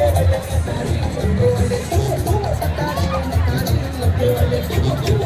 Thank you.